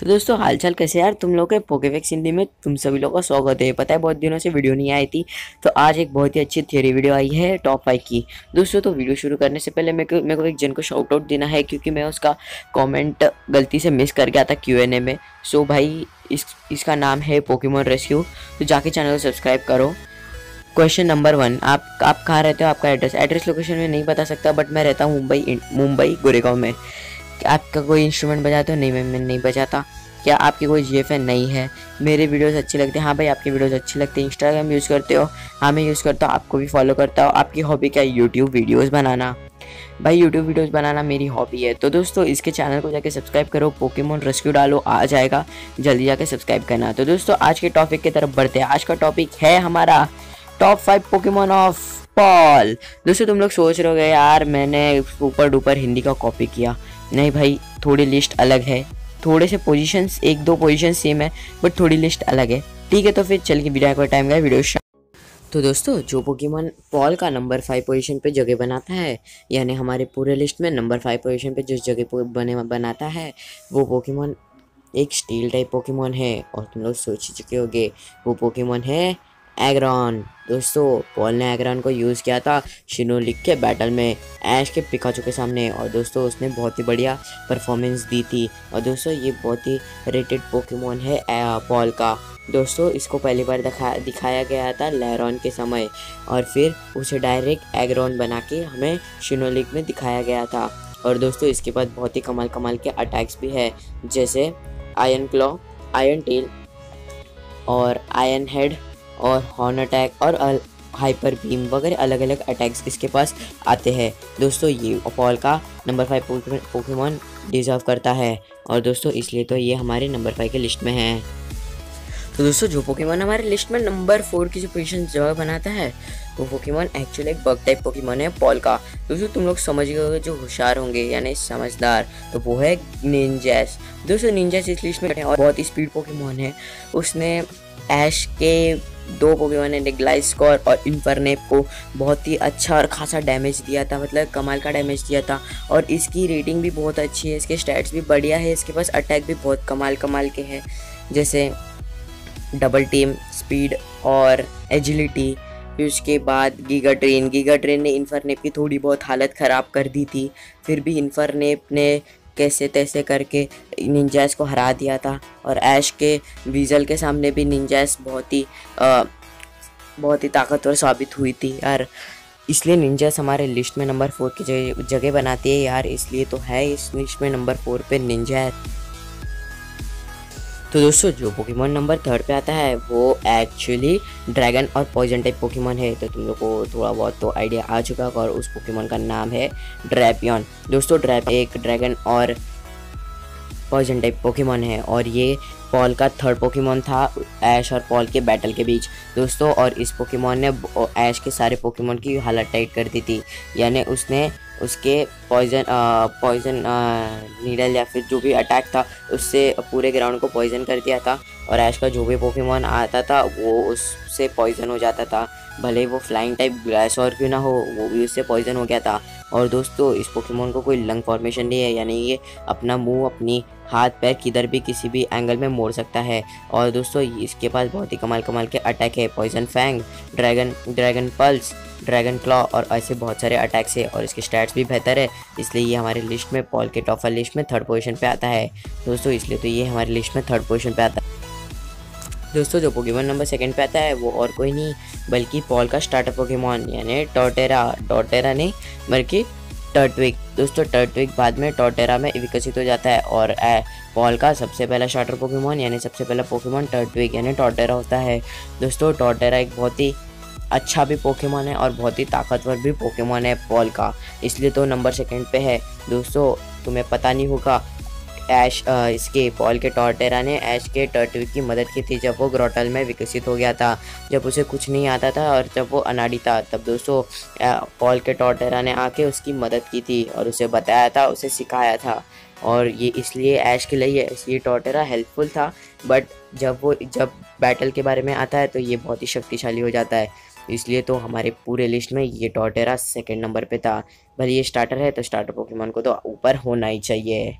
तो दोस्तों, हालचाल कैसे यार? तुम लोग के पोकेवेक्स हिंदी में तुम सभी लोगों का स्वागत है। पता है, बहुत दिनों से वीडियो नहीं आई थी तो आज एक बहुत ही अच्छी थियरी वीडियो आई है टॉप फाइव की। दोस्तों तो वीडियो शुरू करने से पहले मेरे को मेरे को एक जन को शाउट आउट देना है, क्योंकि मैं उसका कॉमेंट गलती से मिस कर गया था क्यू एन ए में। सो भाई, इस, इसका नाम है पोकेमोन रेस्क्यू तो जाके चैनल को सब्सक्राइब करो। क्वेश्चन नंबर वन आप आप कहाँ रहते हो? आपका एड्रेस एड्रेस लोकेशन में नहीं बता सकता बट मैं रहता हूँ मुंबई मुंबई गोरेगांव में। आपका कोई इंस्ट्रूमेंट बजाते हो? नहीं मैं, मैं नहीं बजाता। क्या आपकी कोई जी नहीं है? मेरे वीडियोस अच्छे लगते हैं। हाँ भाई आपकी वीडियोस अच्छी लगती हैं। इंस्टाग्राम यूज़ करते हो? हाँ मैं यूज़ करता हूँ। आपको भी फॉलो करता हूँ। आपकी हॉबी क्या है? यूट्यूब वीडियोज़ बनाना। भाई यूट्यूब वीडियोस बनाना मेरी हॉबी है। तो दोस्तों इसके चैनल को जाके सब्सक्राइब करो। पोकेमोन रेस्क्यू डालो। आ जाएगा। जल्दी जाके सब्सक्राइब करना। तो दोस्तों आज के टॉपिक की तरफ़ बढ़ते हैं। आज का टॉपिक है हमारा top five Pokemon of Paul दोस्तों तुम लोग सोच रहे हो यार मैंने ऊपर डुपर हिंदी का कॉपी किया। नहीं भाई, थोड़ी लिस्ट अलग है। थोड़े से पोजीशंस एक दो पोजीशन सेम है बट थोड़ी लिस्ट अलग है। ठीक है तो फिर चल के बिना कोई टाइम गया वीडियो तो दोस्तों, जो पोकेमोन पॉल का नंबर फाइव पोजीशन पे जगह बनाता है, यानी हमारे पूरे लिस्ट में नंबर फाइव पोजीशन पे जिस जगह बने, बनाता है, वो पोकेमोन एक स्टील टाइप पोकेमोन है, और तुम लोग सोच चुके होगे, वो पोकेमोन है एग्रॉन। दोस्तों, पॉल ने एग्रॉन को यूज़ किया था शिनोलिक के बैटल में ऐश के पिकाचू के सामने और दोस्तों, उसने बहुत ही बढ़िया परफॉर्मेंस दी थी। और दोस्तों, ये बहुत ही रेटेड पोकेमोन है पॉल का। दोस्तों, इसको पहली बार दिखा, दिखाया गया था लहरॉन के समय। और फिर उसे डायरेक्ट एग्रॉन बना के हमें शिनोलिक में दिखाया गया था। और दोस्तों, इसके बाद बहुत ही कमाल कमाल के अटैक्स भी है, जैसे आयन क्लॉ आयन टील और आयन हेड और हॉर्न अटैक और हाइपर बीम वगैरह अलग अलग अटैक्स इसके पास आते हैं। दोस्तों, ये अपॉल का नंबर फाइव पोकेमोन डिज़र्व करता है। और दोस्तों, इसलिए तो ये हमारे नंबर फाइव के लिस्ट में है। तो दोस्तों, जो पोकेमोन हमारे लिस्ट में नंबर फोर की जो पोजीशन जगह बनाता है, वो पोकेमोन एक्चुअली एक बग टाइप पोकेमोन है पॉल का। दोस्तों, तुम लोग समझ गए जो होशियार होंगे, यानी समझदार। तो वो है निंजैस दोस्तों निंजैस इस लिस्ट में और बहुत ही स्पीड पोकेमोन है। उसने ऐश के दो पोकेमोन ने ग्लाइस्कोर और इन्फरनेप को बहुत ही अच्छा और खासा डैमेज दिया था मतलब कमाल का डैमेज दिया था। और इसकी रेटिंग भी बहुत अच्छी है, इसके स्टैट्स भी बढ़िया है, इसके पास अटैक भी बहुत कमाल कमाल के हैं। जैसे डबल टीम, स्पीड और एजिलिटी। फिर उसके बाद गीगा ट्रेन। गीगा ट्रेन ने इन्फरनेप की थोड़ी बहुत हालत ख़राब कर दी थी। फिर भी इन्फरनेप ने कैसे तैसे करके निंजास को हरा दिया था। और ऐश के वीज़ल के सामने भी निंजास बहुत ही बहुत ही ताकतवर साबित हुई थी। यार, इसलिए निंजास हमारे लिस्ट में नंबर फोर की जगह बनाती है यार। इसलिए तो है इस लिस्ट में नंबर फोर पे निंजा तो दोस्तों, जो पोकेमोन नंबर थर्ड पे आता है, वो एक्चुअली ड्रैगन और पॉइजन टाइप पोकेमोन है। तो तुम लोग को थोड़ा बहुत तो आइडिया आ चुका होगा और उस पोकेमोन का नाम है ड्रैपियन दोस्तों ड्रैप एक ड्रैगन और पॉइजन टाइप पोकेमोन है और ये पॉल का थर्ड पोकेमोन था ऐश और पॉल के बैटल के बीच। दोस्तों, और इस पोकेमोन ने ऐश के सारे पोकेमोन की हालत टाइट कर दी थी। यानी उसने उसके पॉइजन पॉइजन नीडल या फिर जो भी अटैक था, उससे पूरे ग्राउंड को पॉइजन कर दिया था। और ऐश का जो भी पोकेमोन आता था, वो उससे पॉइजन हो जाता था। भले वो फ्लाइंग टाइप ग्रास और क्यों ना हो, वो भी उससे पॉइजन हो गया था। और दोस्तों, इस पोकेमोन को कोई लंग फॉर्मेशन नहीं है, यानी ये अपना मुँह, अपनी हाथ, पैर किधर भी किसी भी एंगल में मोड़ सकता है। और दोस्तों, इसके पास बहुत ही कमाल कमाल के अटैक है poison fang dragon dragon pulse dragon claw और ऐसे बहुत सारे अटैक्स है और इसके स्टैट्स भी बेहतर है। इसलिए ये हमारे लिस्ट में पॉल के टॉफर लिस्ट में थर्ड पोजीशन पे आता है। दोस्तों, इसलिए तो ये हमारी लिस्ट में थर्ड पोजीशन पे आता है। दोस्तों, जो पोकेमोन नंबर सेकंड पे आता है, वो और कोई नहीं, बल्कि पॉल का स्टार्टर पोकेमोन यानी टोटेरा टोटेरा नहीं, बल्कि टर्टविक दोस्तों टर्टविक बाद में टोटेरा में विकसित हो जाता है और पॉल का सबसे पहला स्टार्टर पोकेमोन यानी सबसे पहला पोकेमोन टर्टविक यानी टोटेरा होता है। दोस्तों टोटेरा एक बहुत ही अच्छा भी पोकेमोन है और बहुत ही ताकतवर भी पोकेमोन है पॉल का। इसलिए तो नंबर सेकंड पे है। दोस्तों, तुम्हें पता नहीं होगा ऐश इसके पॉल के टॉर्टेरा ने ऐश के टर्टविक की मदद की थी जब वो ग्रोटल में विकसित हो गया था। जब उसे कुछ नहीं आता था और जब वो अनाड़ी था, तब दोस्तों पॉल के टॉर्टेरा ने आके उसकी मदद की थी और उसे बताया था, उसे सिखाया था। और ये इसलिए ऐश के लिए ये टॉर्टेरा हेल्पफुल था। बट जब वो, जब बैटल के बारे में आता है तो ये बहुत ही शक्तिशाली हो जाता है। इसलिए तो हमारे पूरे लिस्ट में ये टॉटेरा सेकेंड नंबर पे था। भले ये स्टार्टर है तो स्टार्टर पोकेमोन को तो ऊपर होना ही चाहिए।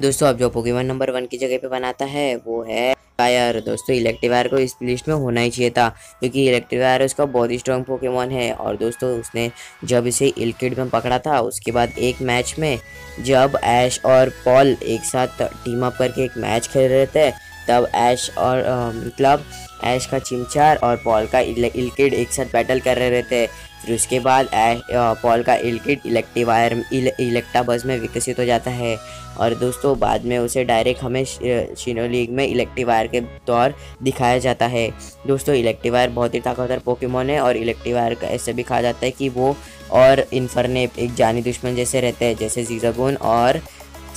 दोस्तों, अब जो पोकेमोन नंबर वन की जगह पे बनाता है, वो है फायर दोस्तों इलेक्ट्रीवायर को इस लिस्ट में होना ही चाहिए था, क्योंकि इलेक्ट्रीवायर उसका बहुत ही स्ट्रॉन्ग पोकेमोन है। और दोस्तों, उसने जब इसे इलकिड में पकड़ा था, उसके बाद एक मैच में जब ऐश और पॉल एक साथ टीम अप करके एक मैच खेल रहे थे तब ऐश और मतलब ऐश का चिमचार और पॉल का इलकिड एक साथ बैटल कर रहे थे फिर उसके बाद पॉल का इलकिट इलेक्टिवायर इलेक्टाबस में विकसित हो जाता है। और दोस्तों, बाद में उसे डायरेक्ट हमें शिनो लीग में इलेक्टिवायर के तौर दिखाया जाता है। दोस्तों इलेक्टिवायर बहुत ही ताकतवर पोकेमोन है और इलेक्टिवायर का ऐसे भी कहा जाता है कि वो और इन्फरनेप, एक जानी दुश्मन जैसे रहते हैं, जैसे जीजागुन और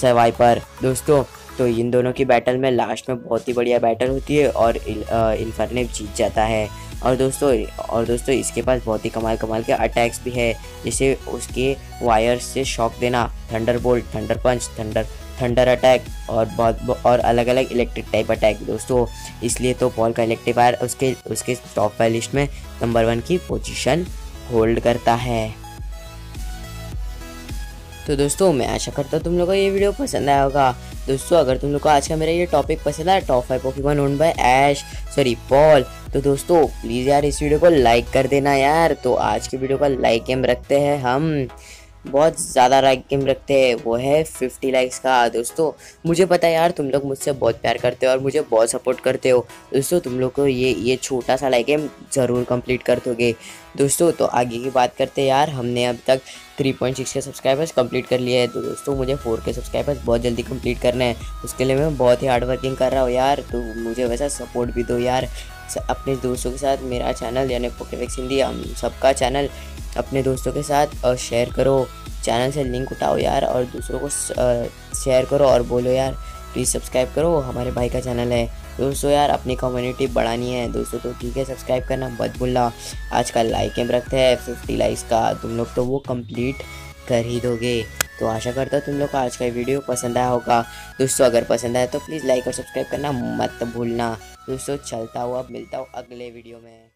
सवाइपर दोस्तों तो इन दोनों की बैटल में लास्ट में बहुत ही बढ़िया बैटल होती है और इन्फरनेप जीत जाता है। और दोस्तों और दोस्तों, इसके पास बहुत ही कमाल कमाल के अटैक्स भी है, जैसे उसके वायर से शॉक देना thunderbolt thunder punch thunder thunder attack और बहुत, और अलग अलग इलेक्ट्रिक टाइप अटैक दोस्तों। इसलिए तो पॉल का इलेक्ट्रिक वायर उसके उसके टॉप फाइव लिस्ट में नंबर वन की पोजीशन होल्ड करता है। तो दोस्तों, मैं आशा करता हूँ तुम लोगों को ये वीडियो पसंद आया होगा। दोस्तों, अगर तुम लोग को आज का मेरा ये टॉपिक पसंद आया top five Pokemon own by Ash sorry Paul तो दोस्तों प्लीज़ यार इस वीडियो को लाइक कर देना यार। तो आज की वीडियो का लाइक एम रखते हैं हम। बहुत ज़्यादा लाइक गेम रखते हैं, वो है फिफ्टी लाइक्स का। दोस्तों, मुझे पता है यार, तुम लोग मुझसे बहुत प्यार करते हो और मुझे बहुत सपोर्ट करते हो। दोस्तों, तुम लोग को ये ये छोटा सा लाइक गेम ज़रूर कंप्लीट कर दोगे। दोस्तों तो आगे की बात करते हैं यार, हमने अब तक 3.6 के सब्सक्राइबर्स कंप्लीट कर लिए हैं। तो दोस्तों, मुझे 4 के सब्सक्राइबर्स बहुत जल्दी कंप्लीट करना है। उसके लिए मैं बहुत ही हार्ड वर्किंग कर रहा हूँ यार तो मुझे वैसा सपोर्ट भी दो यार। अपने दोस्तों के साथ मेरा चैनल यानी पोकेविक्स हिंदी हम सबका चैनल अपने दोस्तों के साथ और शेयर करो। चैनल से लिंक उठाओ यार, और दूसरों को शेयर करो और बोलो यार प्लीज़ सब्सक्राइब करो। हमारे भाई का चैनल है। दोस्तों यार, अपनी कम्युनिटी बढ़ानी है। दोस्तों तो ठीक है सब्सक्राइब करना मत भूलना। आज का लाइक एम रखते हैं फिफ्टी लाइक्स का। तुम लोग तो वो कंप्लीट कर ही दोगे। तो आशा करता हूँ तुम लोग को आज का वीडियो पसंद आया होगा। दोस्तों, अगर पसंद आया तो प्लीज़ लाइक और सब्सक्राइब करना मत भूलना। दोस्तों, चलता हुआ मिलता हूँ अगले वीडियो में।